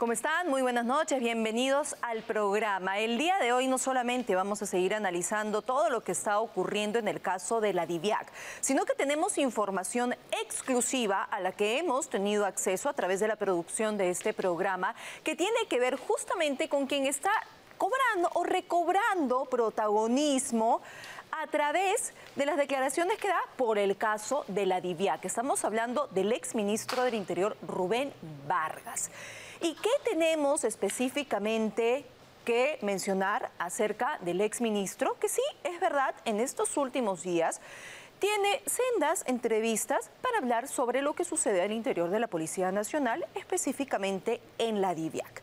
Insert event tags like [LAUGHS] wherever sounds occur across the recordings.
¿Cómo están? Muy buenas noches, bienvenidos al programa. El día de hoy no solamente vamos a seguir analizando todo lo que está ocurriendo en el caso de la DIVIAC, sino que tenemos información exclusiva a la que hemos tenido acceso a través de la producción de este programa, que tiene que ver justamente con quien está cobrando o recobrando protagonismo a través de las declaraciones que da por el caso de la DIVIAC. Estamos hablando del exministro del Interior, Rubén Vargas. ¿Y qué tenemos específicamente que mencionar acerca del exministro? Que sí, es verdad, en estos últimos días tiene sendas entrevistas para hablar sobre lo que sucede al interior de la Policía Nacional, específicamente en la DIVIAC.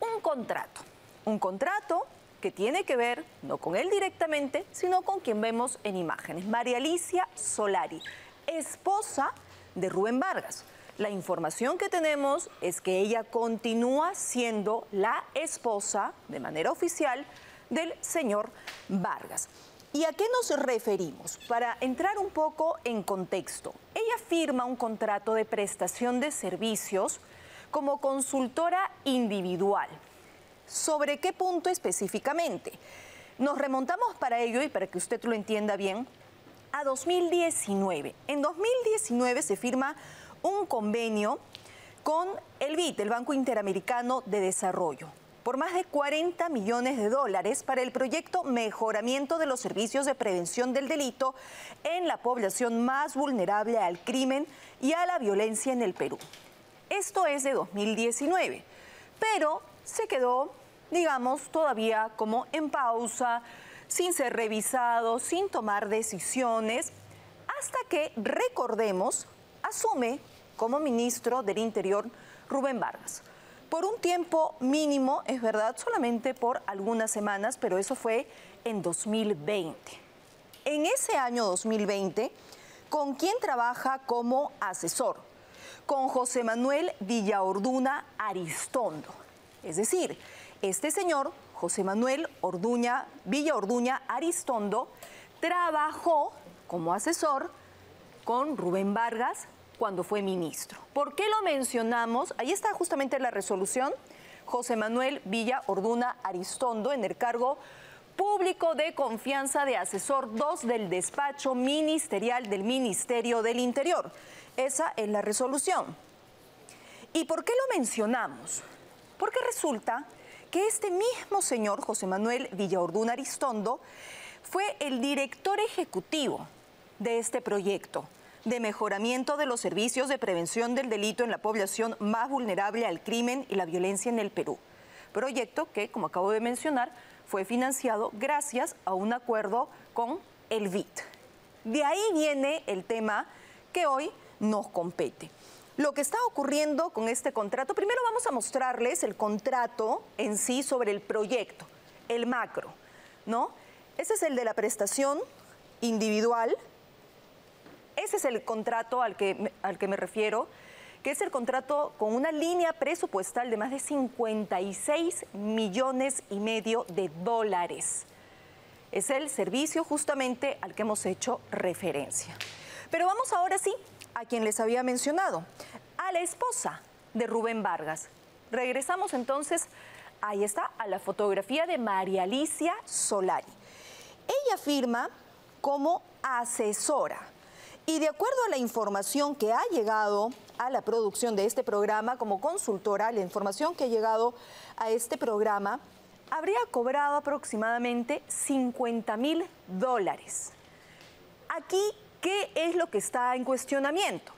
Un contrato, un contrato que tiene que ver no con él directamente, sino con quien vemos en imágenes, María Alicia Solari, esposa de Rubén Vargas. La información que tenemos es que ella continúa siendo la esposa, de manera oficial, del señor Vargas. ¿Y a qué nos referimos? Para entrar un poco en contexto, ella firma un contrato de prestación de servicios como consultora individual. ¿Sobre qué punto específicamente? Nos remontamos para ello y para que usted lo entienda bien a 2019. En 2019 se firma un convenio con el BID, el Banco Interamericano de Desarrollo, por más de 40 millones de dólares para el proyecto Mejoramiento de los Servicios de Prevención del Delito en la población más vulnerable al crimen y a la violencia en el Perú. Esto es de 2019, pero se quedó, digamos, todavía como en pausa, sin ser revisado, sin tomar decisiones, hasta que, recordemos, asume como ministro del Interior Rubén Vargas. Por un tiempo mínimo, es verdad, solamente por algunas semanas, pero eso fue en 2020. En ese año 2020, ¿con quién trabaja como asesor? Con José Manuel Villaorduna Aristondo. Es decir, este señor, José Manuel Orduña, Villaorduña Aristondo, trabajó como asesor con Rubén Vargas cuando fue ministro. ¿Por qué lo mencionamos? Ahí está justamente la resolución. José Manuel Villa Orduna Aristondo en el cargo público de confianza de asesor 2 del despacho ministerial del Ministerio del Interior. Esa es la resolución. ¿Y por qué lo mencionamos? Porque resulta que este mismo señor, José Manuel Villaorduna Aristondo, fue el director ejecutivo de este proyecto de mejoramiento de los servicios de prevención del delito en la población más vulnerable al crimen y la violencia en el Perú. Proyecto que, como acabo de mencionar, fue financiado gracias a un acuerdo con el VIT. De ahí viene el tema que hoy nos compete. Lo que está ocurriendo con este contrato, primero vamos a mostrarles el contrato en sí sobre el proyecto, el macro, ¿no? Ese es el de la prestación individual ese es el contrato al que, me refiero, que es el contrato con una línea presupuestal de más de 56 millones y medio de dólares. Es el servicio justamente al que hemos hecho referencia. Pero vamos ahora sí a quien les había mencionado, a la esposa de Rubén Vargas. Regresamos entonces, ahí está, a la fotografía de María Alicia Solari. Ella firma como asesora y de acuerdo a la información que ha llegado a la producción de este programa como consultora, la información que ha llegado a este programa, habría cobrado aproximadamente 50 mil dólares. Aquí, ¿qué es lo que está en cuestionamiento?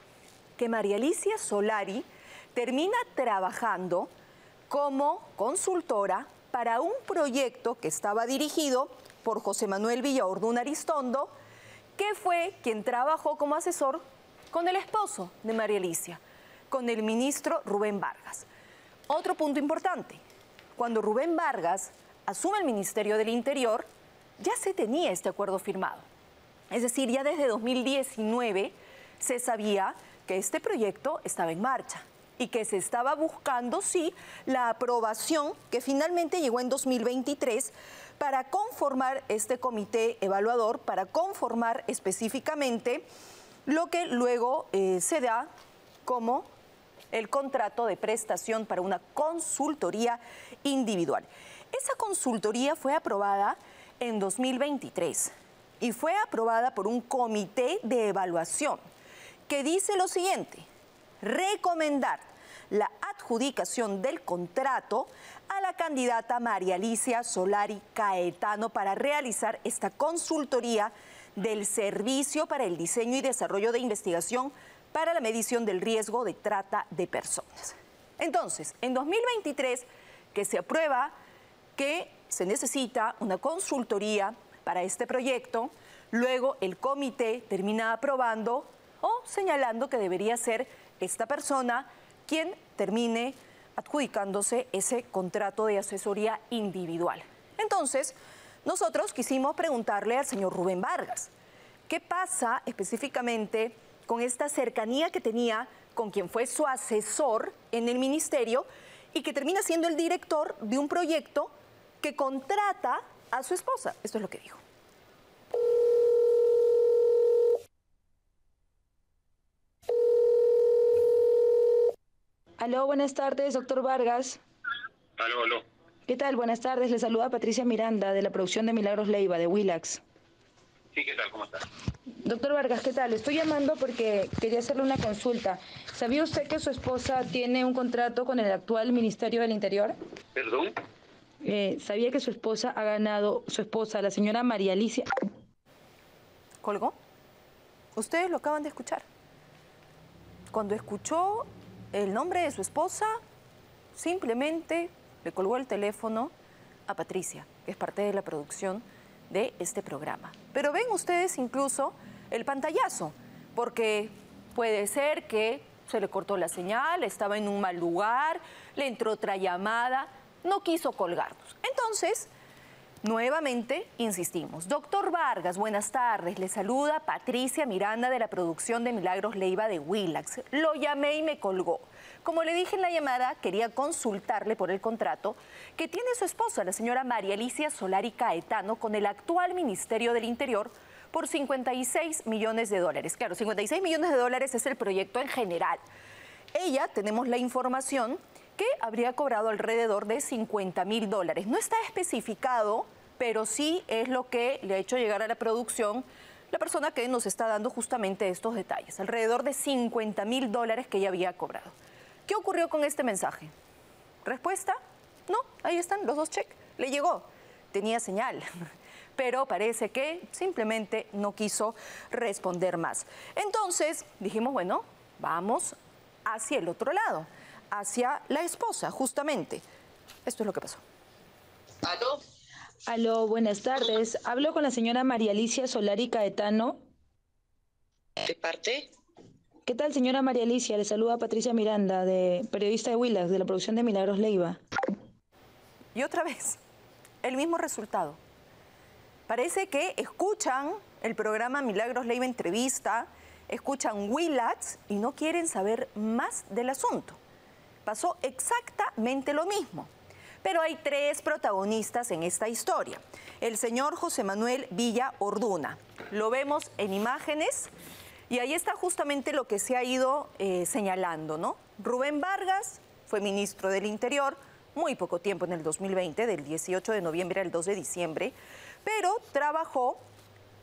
Que María Alicia Solari termina trabajando como consultora para un proyecto que estaba dirigido por José Manuel Villaordún Aristondo, que fue quien trabajó como asesor con el esposo de María Alicia, con el ministro Rubén Vargas. Otro punto importante, cuando Rubén Vargas asume el Ministerio del Interior, ya se tenía este acuerdo firmado. Es decir, ya desde 2019 se sabía que este proyecto estaba en marcha y que se estaba buscando, sí, la aprobación que finalmente llegó en 2023 para conformar este comité evaluador, para conformar específicamente lo que luego eh, se da como el contrato de prestación para una consultoría individual. Esa consultoría fue aprobada en 2023 y fue aprobada por un comité de evaluación que dice lo siguiente, recomendar adjudicación del contrato a la candidata María Alicia Solari Caetano para realizar esta consultoría del Servicio para el Diseño y Desarrollo de Investigación para la Medición del Riesgo de Trata de Personas. Entonces, en 2023, que se aprueba que se necesita una consultoría para este proyecto, luego el comité termina aprobando o señalando que debería ser esta persona quien termine adjudicándose ese contrato de asesoría individual. Entonces, nosotros quisimos preguntarle al señor Rubén Vargas, ¿qué pasa específicamente con esta cercanía que tenía con quien fue su asesor en el ministerio y que termina siendo el director de un proyecto que contrata a su esposa? Esto es lo que dijo. Aló, buenas tardes, doctor Vargas. Aló, aló. ¿Qué tal? Buenas tardes. Le saluda Patricia Miranda de la producción de Milagros Leiva de Willax. Sí, ¿qué tal? ¿Cómo está? Doctor Vargas, ¿qué tal? Estoy llamando porque quería hacerle una consulta. ¿Sabía usted que su esposa tiene un contrato con el actual Ministerio del Interior? ¿Perdón? Eh, ¿Sabía que su esposa ha ganado, su esposa, la señora María Alicia... ¿Colgó? Ustedes lo acaban de escuchar. Cuando escuchó el nombre de su esposa, simplemente le colgó el teléfono a Patricia, que es parte de la producción de este programa. Pero ven ustedes incluso el pantallazo, porque puede ser que se le cortó la señal, estaba en un mal lugar, le entró otra llamada, no quiso colgarnos. Entonces, Nuevamente, insistimos. Doctor Vargas, buenas tardes. Le saluda Patricia Miranda de la producción de Milagros Leiva de Willax. Lo llamé y me colgó. Como le dije en la llamada, quería consultarle por el contrato que tiene su esposa, la señora María Alicia Solari Caetano, con el actual Ministerio del Interior por 56 millones de dólares. Claro, 56 millones de dólares es el proyecto en general. Ella, tenemos la información, que habría cobrado alrededor de 50 mil dólares. No está especificado, pero sí es lo que le ha hecho llegar a la producción la persona que nos está dando justamente estos detalles, alrededor de 50 mil dólares que ella había cobrado. ¿Qué ocurrió con este mensaje? ¿Respuesta? No, ahí están los dos cheques. Le llegó, tenía señal, [LAUGHS] pero parece que simplemente no quiso responder más. Entonces dijimos, bueno, vamos hacia el otro lado hacia la esposa, justamente. Esto es lo que pasó. ¿Aló? Aló, buenas tardes. Hablo con la señora María Alicia Solari Caetano. ¿De parte? ¿Qué tal, señora María Alicia? Le saluda Patricia Miranda, de periodista de Willax, de la producción de Milagros Leiva. Y otra vez, el mismo resultado. Parece que escuchan el programa Milagros Leiva Entrevista, escuchan Willax y no quieren saber más del asunto pasó exactamente lo mismo. Pero hay tres protagonistas en esta historia. El señor José Manuel Villa Orduna. Lo vemos en imágenes y ahí está justamente lo que se ha ido eh, señalando, ¿no? Rubén Vargas fue ministro del Interior muy poco tiempo en el 2020, del 18 de noviembre al 2 de diciembre, pero trabajó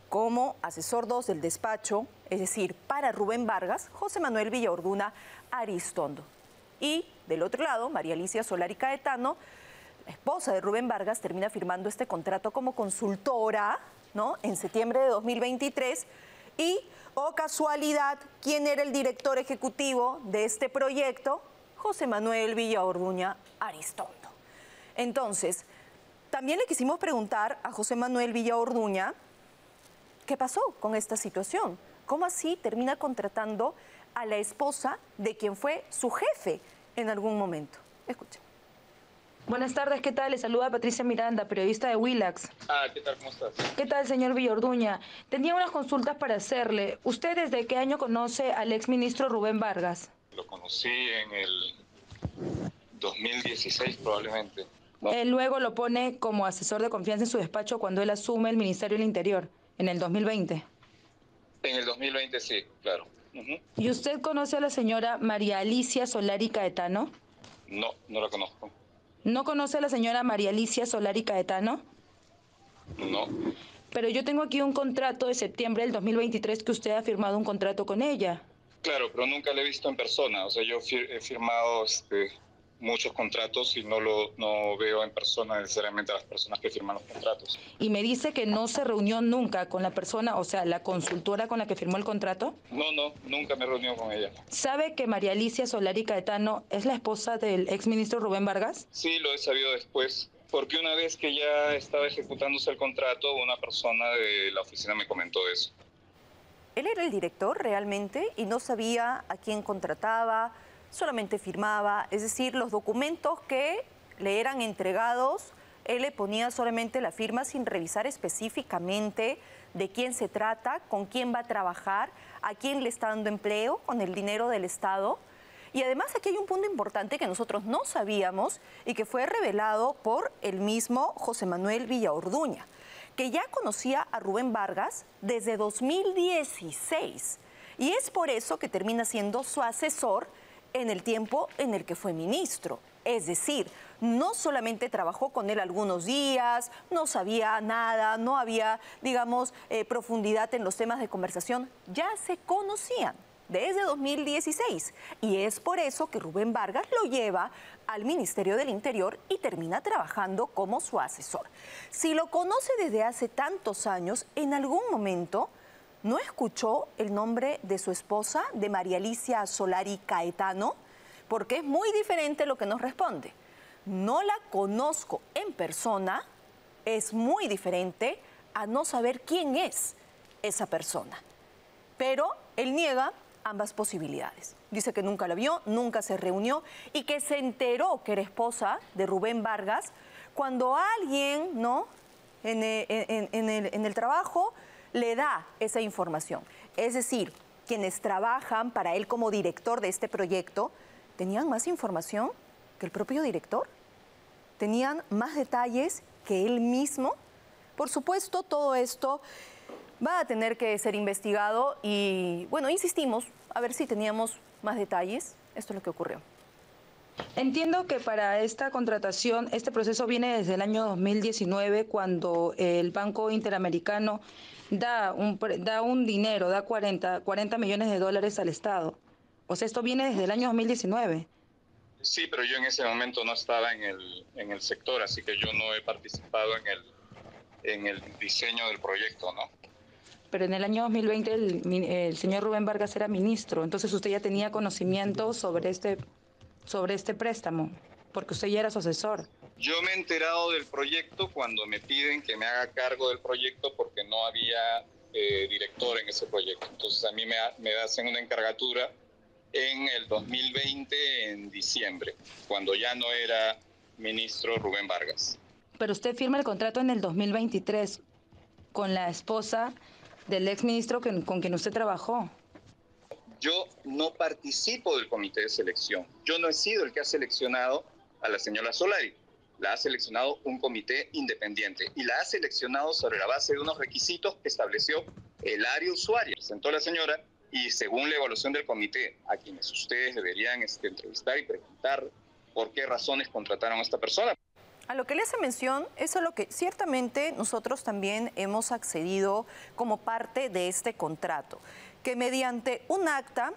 como asesor 2 del despacho, es decir, para Rubén Vargas, José Manuel Villa Orduna Aristondo. Y del otro lado, María Alicia Solari Caetano, la esposa de Rubén Vargas, termina firmando este contrato como consultora ¿no? en septiembre de 2023 y, oh casualidad, ¿quién era el director ejecutivo de este proyecto? José Manuel Villaorduña Aristondo. Entonces, también le quisimos preguntar a José Manuel Villaorduña qué pasó con esta situación. ¿Cómo así termina contratando a la esposa de quien fue su jefe en algún momento. Escuchen. Buenas tardes, ¿qué tal? Le saluda Patricia Miranda, periodista de Willax. Ah, ¿qué tal? ¿Cómo estás? ¿Qué tal, señor Villorduña? Tenía unas consultas para hacerle. ¿Usted desde qué año conoce al exministro Rubén Vargas? Lo conocí en el 2016 probablemente. Él luego lo pone como asesor de confianza en su despacho cuando él asume el Ministerio del Interior, en el 2020. En el 2020 sí, claro. ¿Y usted conoce a la señora María Alicia Solari Caetano? No, no la conozco. ¿No conoce a la señora María Alicia Solari Caetano? No. Pero yo tengo aquí un contrato de septiembre del 2023 que usted ha firmado un contrato con ella. Claro, pero nunca la he visto en persona. O sea, yo he firmado este, muchos contratos y no lo no veo en persona necesariamente a las personas que firman los contratos. Y me dice que no se reunió nunca con la persona, o sea, la consultora con la que firmó el contrato. No, no, nunca me reunió con ella. ¿Sabe que María Alicia Solari Caetano es la esposa del exministro Rubén Vargas? Sí, lo he sabido después. Porque una vez que ya estaba ejecutándose el contrato, una persona de la oficina me comentó eso. Él era el director realmente y no sabía a quién contrataba, solamente firmaba, es decir, los documentos que le eran entregados, él le ponía solamente la firma sin revisar específicamente de quién se trata, con quién va a trabajar, a quién le está dando empleo con el dinero del Estado. Y además aquí hay un punto importante que nosotros no sabíamos y que fue revelado por el mismo José Manuel Villaorduña, que ya conocía a Rubén Vargas desde 2016. Y es por eso que termina siendo su asesor en el tiempo en el que fue ministro. Es decir, no solamente trabajó con él algunos días, no sabía nada, no había, digamos, eh, profundidad en los temas de conversación, ya se conocían desde 2016. Y es por eso que Rubén Vargas lo lleva al Ministerio del Interior y termina trabajando como su asesor. Si lo conoce desde hace tantos años, en algún momento ¿No escuchó el nombre de su esposa, de María Alicia Solari Caetano? Porque es muy diferente lo que nos responde. No la conozco en persona, es muy diferente a no saber quién es esa persona. Pero él niega ambas posibilidades. Dice que nunca la vio, nunca se reunió y que se enteró que era esposa de Rubén Vargas cuando alguien, ¿no? En el, en el trabajo le da esa información. Es decir, quienes trabajan para él como director de este proyecto tenían más información que el propio director, tenían más detalles que él mismo. Por supuesto, todo esto va a tener que ser investigado y, bueno, insistimos a ver si teníamos más detalles. Esto es lo que ocurrió. Entiendo que para esta contratación, este proceso viene desde el año 2019, cuando el Banco Interamericano da un, da un dinero, da 40, 40 millones de dólares al Estado. O sea, esto viene desde el año 2019. Sí, pero yo en ese momento no estaba en el, en el sector, así que yo no he participado en el, en el diseño del proyecto, ¿no? Pero en el año 2020 el, el señor Rubén Vargas era ministro, entonces usted ya tenía conocimiento sobre este, sobre este préstamo, porque usted ya era su asesor. Yo me he enterado del proyecto cuando me piden que me haga cargo del proyecto porque no había eh, director en ese proyecto. Entonces a mí me, me hacen una encargatura en el 2020, en diciembre, cuando ya no era ministro Rubén Vargas. Pero usted firma el contrato en el 2023 con la esposa del exministro con, con quien usted trabajó. Yo no participo del comité de selección. Yo no he sido el que ha seleccionado a la señora Solari la ha seleccionado un comité independiente y la ha seleccionado sobre la base de unos requisitos que estableció el área usuaria. Presentó la señora y según la evaluación del comité, a quienes ustedes deberían este, entrevistar y preguntar por qué razones contrataron a esta persona. A lo que le hace mención es a lo que ciertamente nosotros también hemos accedido como parte de este contrato, que mediante un acta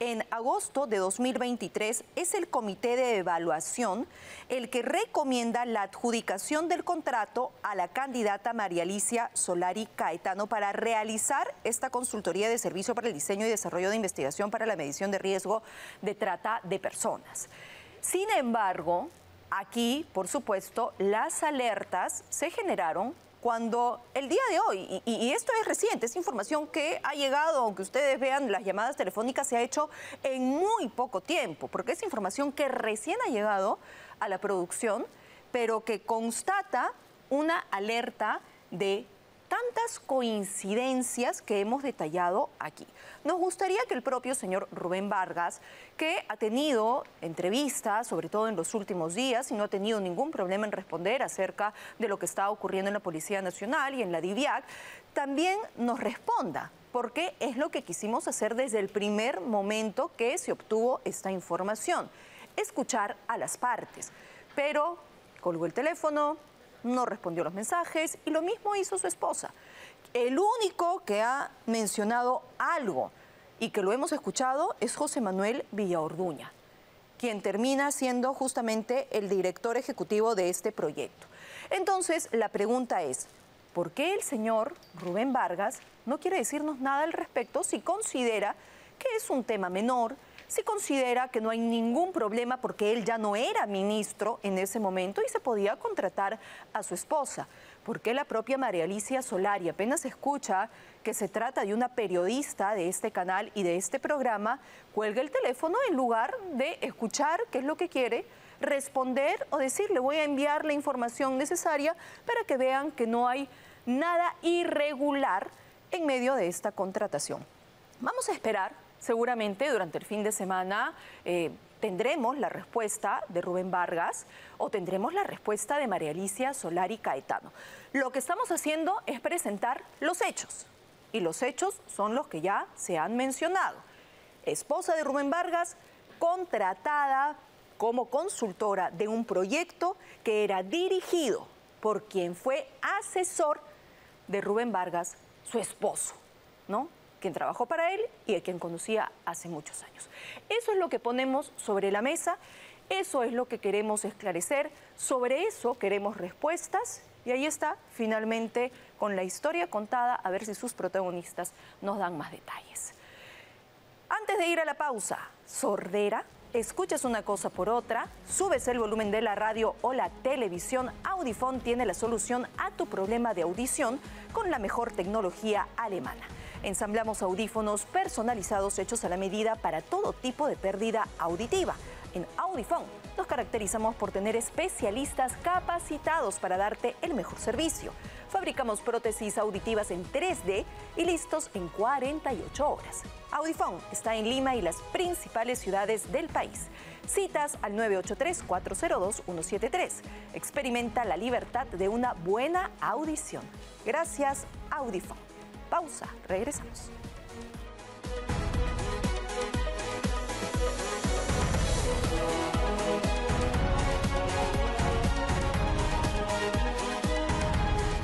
en agosto de 2023 es el comité de evaluación el que recomienda la adjudicación del contrato a la candidata María Alicia Solari Caetano para realizar esta consultoría de servicio para el diseño y desarrollo de investigación para la medición de riesgo de trata de personas. Sin embargo, aquí, por supuesto, las alertas se generaron cuando el día de hoy, y, esto es reciente, es información que ha llegado, aunque ustedes vean las llamadas telefónicas, se ha hecho en muy poco tiempo, porque es información que recién ha llegado a la producción, pero que constata una alerta de tantas coincidencias que hemos detallado aquí. Nos gustaría que el propio señor Rubén Vargas, que ha tenido entrevistas, sobre todo en los últimos días, y no ha tenido ningún problema en responder acerca de lo que está ocurriendo en la Policía Nacional y en la DIVIAC, también nos responda porque es lo que quisimos hacer desde el primer momento que se obtuvo esta información, escuchar a las partes. Pero colgó el teléfono, no respondió los mensajes y lo mismo hizo su esposa. El único que ha mencionado algo y que lo hemos escuchado es José Manuel Villaorduña, quien termina siendo justamente el director ejecutivo de este proyecto. Entonces, la pregunta es, ¿por qué el señor Rubén Vargas no quiere decirnos nada al respecto si considera que es un tema menor, si considera que no hay ningún problema porque él ya no era ministro en ese momento y se podía contratar a su esposa. ¿Por qué la propia María Alicia Solari apenas escucha que se trata de una periodista de este canal y de este programa, cuelga el teléfono en lugar de escuchar qué es lo que quiere, responder o decirle voy a enviar la información necesaria para que vean que no hay nada irregular en medio de esta contratación. Vamos a esperar, seguramente durante el fin de semana eh, tendremos la respuesta de Rubén Vargas o tendremos la respuesta de María Alicia Solari Caetano. Lo que estamos haciendo es presentar los hechos y los hechos son los que ya se han mencionado. Esposa de Rubén Vargas, contratada como consultora de un proyecto que era dirigido por quien fue asesor de Rubén Vargas, su esposo, ¿no? Quien trabajó para él y a quien conocía hace muchos años. Eso es lo que ponemos sobre la mesa, eso es lo que queremos esclarecer, sobre eso queremos respuestas y ahí está, finalmente, con la historia contada, a ver si sus protagonistas nos dan más detalles. Antes de ir a la pausa, sordera, escuchas una cosa por otra, subes el volumen de la radio o la televisión, Audifone tiene la solución a tu problema de audición con la mejor tecnología alemana. Ensamblamos audífonos personalizados hechos a la medida para todo tipo de pérdida auditiva. En Audifone nos caracterizamos por tener especialistas capacitados para darte el mejor servicio. Fabricamos prótesis auditivas en 3D y listos en 48 horas. Audifone está en Lima y las principales ciudades del país. Citas al 983-402-173. Experimenta la libertad de una buena audición. Gracias, Audifone pausa, regresamos.